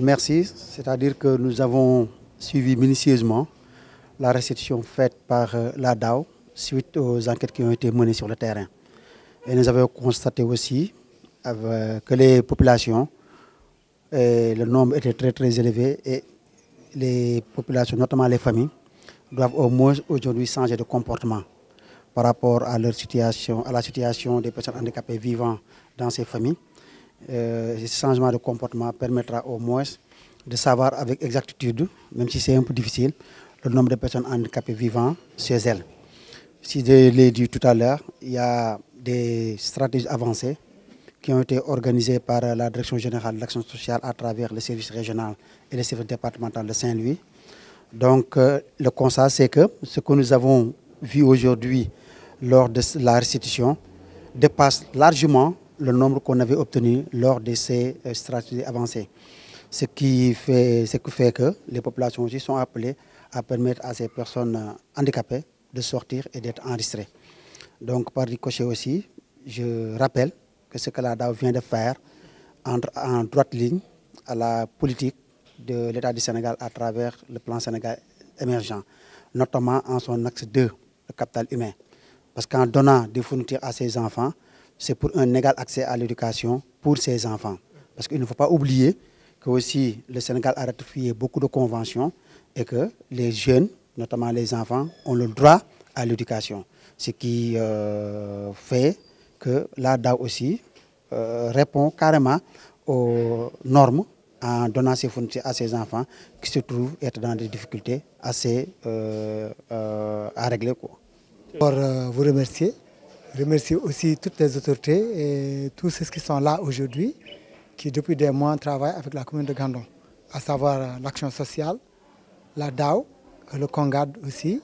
merci. C'est-à-dire que nous avons suivi minutieusement la restitution faite par euh, la DAO suite aux enquêtes qui ont été menées sur le terrain. Et nous avons constaté aussi que les populations, le nombre était très très élevé et les populations, notamment les familles, doivent au moins aujourd'hui changer de comportement par rapport à leur situation, à la situation des personnes handicapées vivant dans ces familles. Euh, ce changement de comportement permettra au moins de savoir avec exactitude, même si c'est un peu difficile, le nombre de personnes handicapées vivant chez elles. Si je l'ai dit tout à l'heure, il y a des stratégies avancées qui ont été organisées par la Direction générale de l'action sociale à travers le service régional et le service départemental de Saint-Louis. Donc, euh, le constat, c'est que ce que nous avons vu aujourd'hui lors de la restitution dépasse largement le nombre qu'on avait obtenu lors de ces euh, stratégies avancées. Ce qui fait, ce qui fait que les populations aussi sont appelées à permettre à ces personnes euh, handicapées de sortir et d'être enregistrées. Donc par ricochet aussi, je rappelle que ce que la DAO vient de faire entre en droite ligne à la politique de l'État du Sénégal à travers le plan Sénégal émergent, notamment en son axe 2, le capital humain. Parce qu'en donnant des fournitures à ses enfants, c'est pour un égal accès à l'éducation pour ses enfants. Parce qu'il ne faut pas oublier que aussi le Sénégal a ratifié beaucoup de conventions et que les jeunes, notamment les enfants, ont le droit à l'éducation. Ce qui euh, fait que l'ADA aussi euh, répond carrément aux normes en donnant ses fournitures à ses enfants qui se trouvent être dans des difficultés assez euh, à régler. Quoi. Pour vous remercier remercier aussi toutes les autorités et tous ceux qui sont là aujourd'hui, qui depuis des mois travaillent avec la commune de Gandon, à savoir l'action sociale, la DAO, le CONGAD aussi,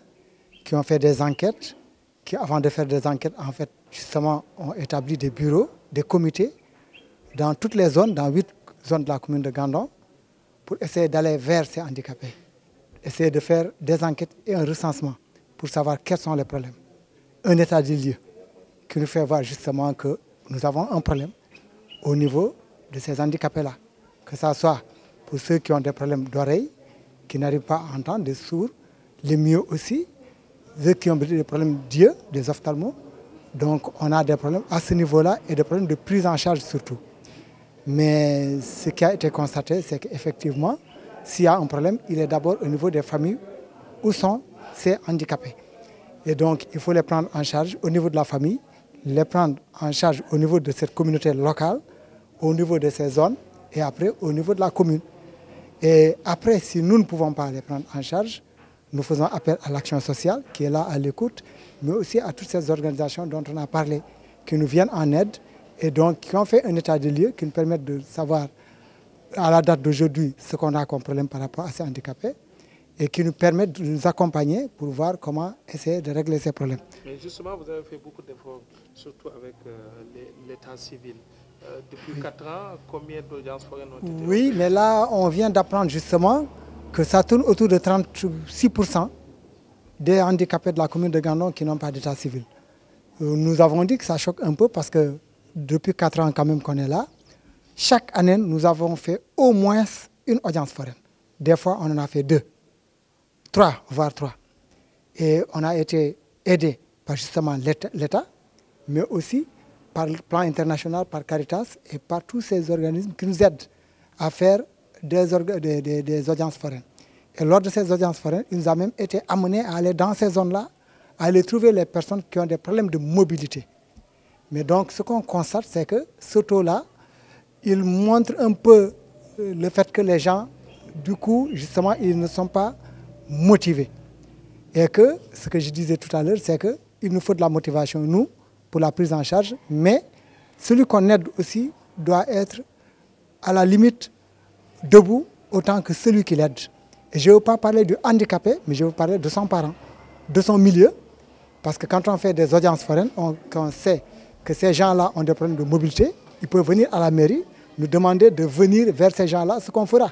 qui ont fait des enquêtes, qui avant de faire des enquêtes, en fait, justement, ont établi des bureaux, des comités, dans toutes les zones, dans huit zones de la commune de Gandon, pour essayer d'aller vers ces handicapés, essayer de faire des enquêtes et un recensement pour savoir quels sont les problèmes. Un état des lieux qui nous fait voir justement que nous avons un problème au niveau de ces handicapés-là. Que ce soit pour ceux qui ont des problèmes d'oreille, qui n'arrivent pas à entendre, des sourds, les mieux aussi, ceux qui ont des problèmes d'yeux, des ophtalmos. Donc on a des problèmes à ce niveau-là et des problèmes de prise en charge surtout. Mais ce qui a été constaté, c'est qu'effectivement, s'il y a un problème, il est d'abord au niveau des familles où sont ces handicapés. Et donc, il faut les prendre en charge au niveau de la famille les prendre en charge au niveau de cette communauté locale, au niveau de ces zones et après au niveau de la commune. Et après, si nous ne pouvons pas les prendre en charge, nous faisons appel à l'action sociale qui est là à l'écoute, mais aussi à toutes ces organisations dont on a parlé, qui nous viennent en aide et donc qui ont fait un état de lieu qui nous permettent de savoir à la date d'aujourd'hui ce qu'on a comme problème par rapport à ces handicapés et qui nous permettent de nous accompagner pour voir comment essayer de régler ces problèmes. Mais justement, vous avez fait beaucoup d'efforts, surtout avec euh, l'état civil. Euh, depuis 4 ans, combien d'audiences foraines ont été Oui, mais là, on vient d'apprendre justement que ça tourne autour de 36% des handicapés de la commune de Gandon qui n'ont pas d'état civil. Euh, nous avons dit que ça choque un peu parce que depuis 4 ans quand même qu'on est là, chaque année, nous avons fait au moins une audience foraine. Des fois, on en a fait deux trois, voire trois. Et on a été aidé par justement l'État, mais aussi par le plan international, par Caritas et par tous ces organismes qui nous aident à faire des, des, audiences foraines. Et lors de ces audiences foraines, il nous a même été amenés à aller dans ces zones-là, à aller trouver les personnes qui ont des problèmes de mobilité. Mais donc, ce qu'on constate, c'est que ce taux-là, il montre un peu euh, le fait que les gens, du coup, justement, ils ne sont pas motivés. Et que, ce que je disais tout à l'heure, c'est qu'il nous faut de la motivation, nous, pour la prise en charge, mais celui qu'on aide aussi doit être à la limite debout autant que celui qui l'aide. Et je ne veux pas parler du handicapé, mais je veux parler de son parent, de son milieu, parce que quand on fait des audiences foraines, on, on sait que ces gens-là ont des problèmes de mobilité, ils peuvent venir à la mairie, nous demander de venir vers ces gens-là, ce qu'on fera.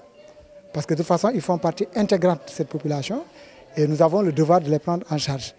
Parce que de toute façon, ils font partie intégrante de cette population et nous avons le devoir de les prendre en charge.